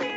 me.